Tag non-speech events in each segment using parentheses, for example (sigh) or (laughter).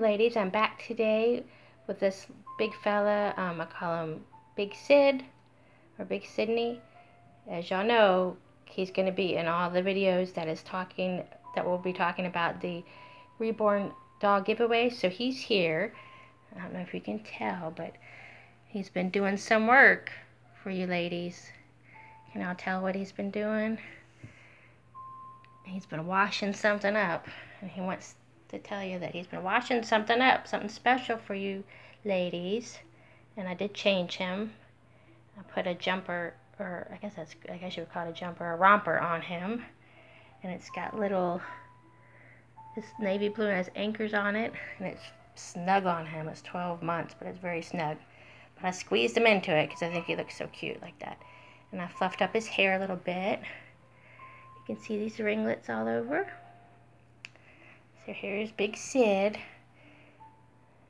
ladies, I'm back today with this big fella. Um, I call him Big Sid or Big Sydney. As y'all know, he's going to be in all the videos that is talking that we'll be talking about the reborn doll giveaway. So he's here. I don't know if you can tell, but he's been doing some work for you ladies. Can I tell what he's been doing? He's been washing something up, and he wants to tell you that he's been washing something up, something special for you ladies. And I did change him. I put a jumper, or I guess that's, I guess you would call it a jumper, a romper on him. And it's got little, this navy blue and has anchors on it, and it's snug on him. It's 12 months, but it's very snug. But I squeezed him into it because I think he looks so cute like that. And I fluffed up his hair a little bit. You can see these ringlets all over. So here's Big Sid.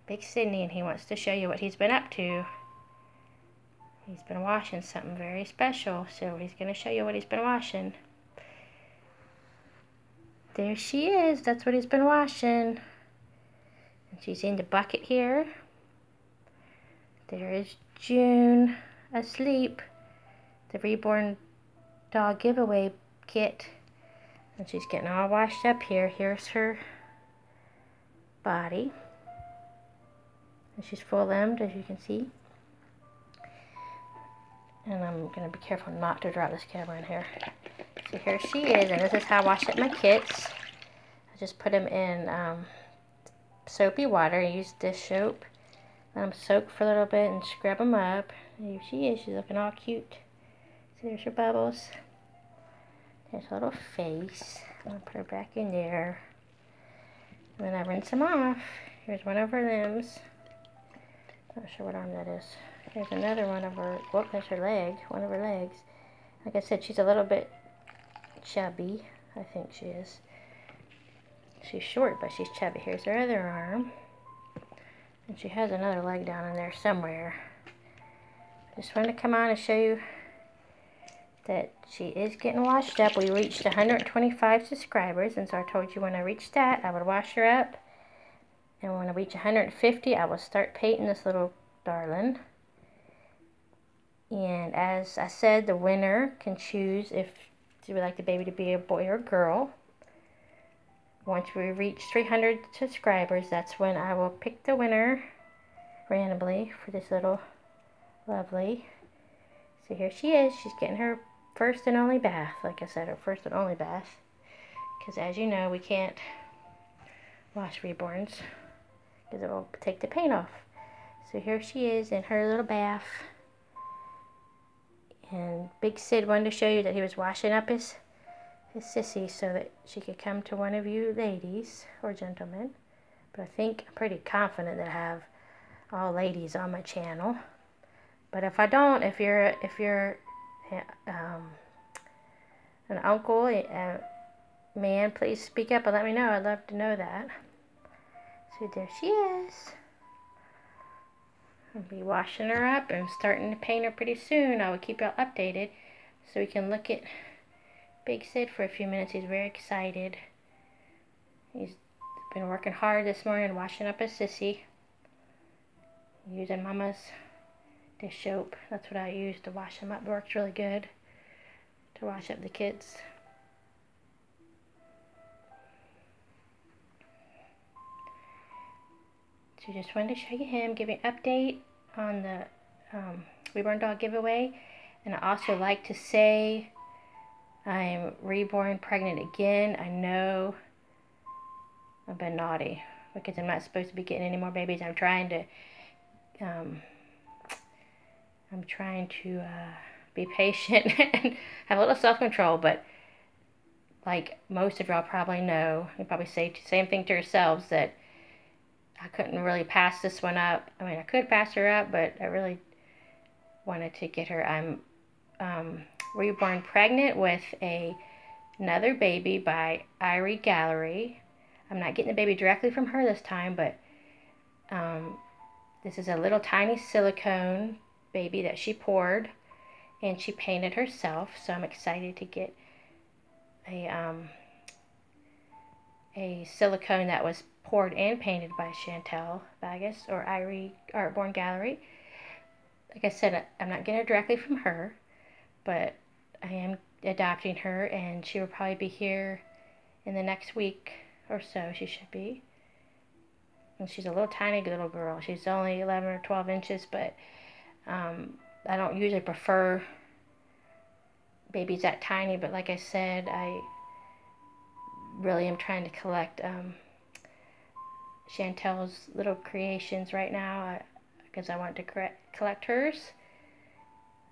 Big Sydney, and he wants to show you what he's been up to. He's been washing something very special, so he's going to show you what he's been washing. There she is. That's what he's been washing. And she's in the bucket here. There is June asleep. The reborn doll giveaway kit. And she's getting all washed up here. Here's her body. And she's full limbed as you can see. And I'm going to be careful not to drop this camera in here. So here she is, and this is how I wash up my kits. I just put them in um, soapy water. I use dish soap. Let them soak for a little bit and scrub them up. Here she is. She's looking all cute. So there's her bubbles. There's a little face. I'll put her back in there. Then I rinse them off. Here's one of her limbs. Not sure what arm that is. Here's another one of her, whoop, that's her leg, one of her legs. Like I said, she's a little bit chubby. I think she is. She's short, but she's chubby. Here's her other arm. And she has another leg down in there somewhere. Just wanted to come on and show you that she is getting washed up. We reached 125 subscribers, and so I told you when I reached that, I would wash her up. And when I reach 150, I will start painting this little darling. And as I said, the winner can choose if you would like the baby to be a boy or a girl. Once we reach 300 subscribers, that's when I will pick the winner randomly for this little lovely. So here she is. She's getting her first and only bath. Like I said, her first and only bath. Because as you know, we can't wash reborns because it will take the paint off. So here she is in her little bath. And Big Sid wanted to show you that he was washing up his, his sissy so that she could come to one of you ladies or gentlemen. But I think I'm pretty confident that I have all ladies on my channel. But if I don't, if you're if you're um, an uncle, a man, please speak up and let me know. I'd love to know that. So there she is. I'll be washing her up and starting to paint her pretty soon. I will keep y'all updated so we can look at Big Sid for a few minutes. He's very excited. He's been working hard this morning washing up his sissy. Using Mama's dish soap. That's what I use to wash them up. Works really good to wash up the kids. So just wanted to show you him, give you an update on the um, Reborn Doll giveaway. And I also like to say I'm reborn pregnant again. I know I've been naughty because I'm not supposed to be getting any more babies. I'm trying to um, I'm trying to uh, be patient (laughs) and have a little self-control, but like most of y'all probably know, you probably say the same thing to yourselves that I couldn't really pass this one up. I mean, I could pass her up, but I really wanted to get her. I'm um, reborn pregnant with a another baby by Irie Gallery. I'm not getting the baby directly from her this time, but um, this is a little tiny silicone baby that she poured and she painted herself. So I'm excited to get a um, a silicone that was poured and painted by Chantel Vagus or Irie Artborn Gallery. Like I said, I'm not getting it directly from her, but I am adopting her, and she will probably be here in the next week or so. She should be. And she's a little tiny little girl. She's only 11 or 12 inches, but um, I don't usually prefer babies that tiny. But like I said, I really am trying to collect um, Chantel's little creations right now because I, I want to collect hers.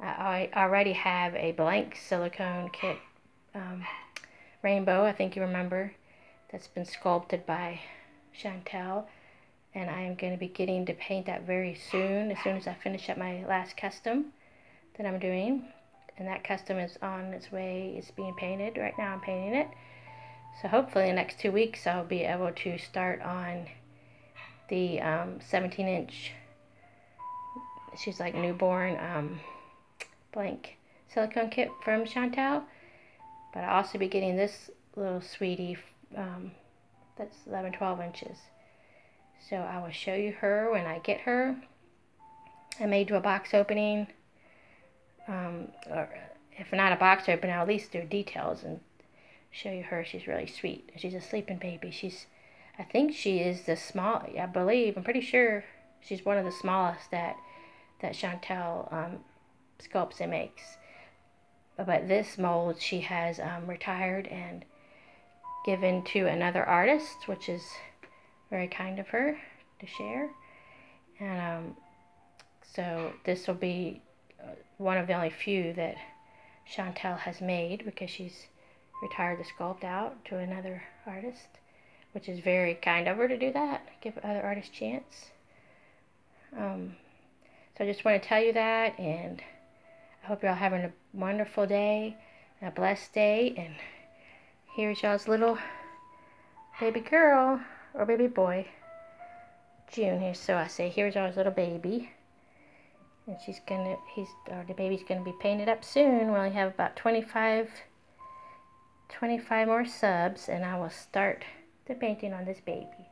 I already have a blank silicone kit um, rainbow, I think you remember, that's been sculpted by Chantel. And I am going to be getting to paint that very soon, as soon as I finish up my last custom that I'm doing. And that custom is on its way, it's being painted. Right now I'm painting it. So hopefully in the next two weeks I'll be able to start on the um, 17 inch, she's like newborn, um, blank silicone kit from Chantel. But I'll also be getting this little sweetie um, that's 11, 12 inches. So I will show you her when I get her. I may do a box opening. Um, or if not a box opening, I'll at least do details and show you her. She's really sweet. She's a sleeping baby. She's, I think she is the small, I believe, I'm pretty sure she's one of the smallest that, that Chantel um, sculpts and makes. But this mold she has um, retired and given to another artist, which is very kind of her to share. And um, so this will be uh, one of the only few that Chantel has made because she's retired the sculpt out to another artist, which is very kind of her to do that, give other artists chance. Um, so I just want to tell you that and I hope you're all having a wonderful day, a blessed day, and here's y'all's little baby girl, or baby boy, June here. So I say, here's y'all's little baby. And she's gonna, he's, or the baby's gonna be painted up soon. We only have about 25, 25 more subs, and I will start the painting on this baby.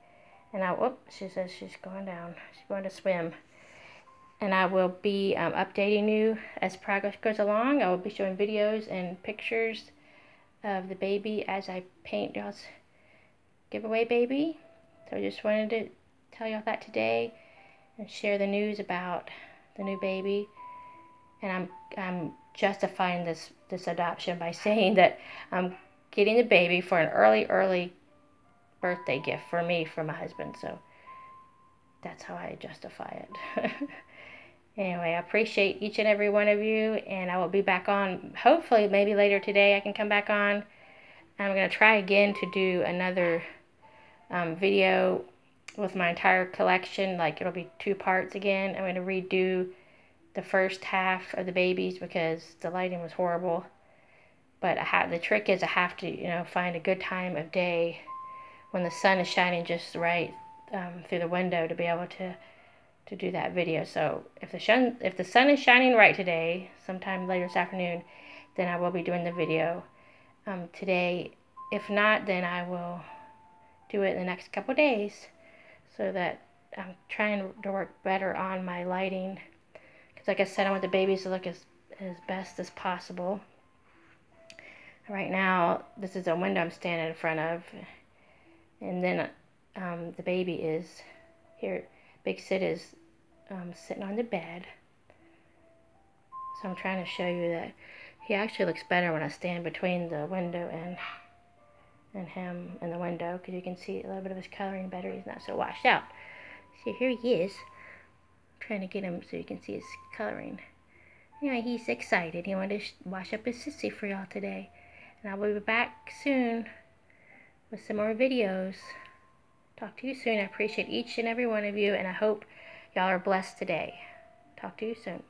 And I, whoop, she says she's going down. She's going to swim and I will be um, updating you as progress goes along. I will be showing videos and pictures of the baby as I paint y'all's giveaway baby. So I just wanted to tell y'all that today and share the news about the new baby. And I'm I'm justifying this this adoption by (laughs) saying that I'm getting the baby for an early early birthday gift for me for my husband. So that's how I justify it. (laughs) Anyway, I appreciate each and every one of you, and I will be back on, hopefully, maybe later today I can come back on. I'm going to try again to do another um, video with my entire collection, like it'll be two parts again. I'm going to redo the first half of the babies because the lighting was horrible. But I have, the trick is I have to, you know, find a good time of day when the sun is shining just right um, through the window to be able to to do that video. So if the sun if the sun is shining right today, sometime later this afternoon, then I will be doing the video um, today. If not, then I will do it in the next couple days, so that I'm trying to work better on my lighting. Because like I said, I want the babies to look as as best as possible. Right now, this is a window I'm standing in front of, and then um, the baby is here Big Sid is um, sitting on the bed. So I'm trying to show you that he actually looks better when I stand between the window and and him in the window because you can see a little bit of his coloring better. He's not so washed out. See, here he is. I'm trying to get him so you can see his coloring. Anyway, he's excited. He wanted to wash up his sissy for y'all today. And I will be back soon with some more videos. Talk to you soon. I appreciate each and every one of you, and I hope y'all are blessed today. Talk to you soon.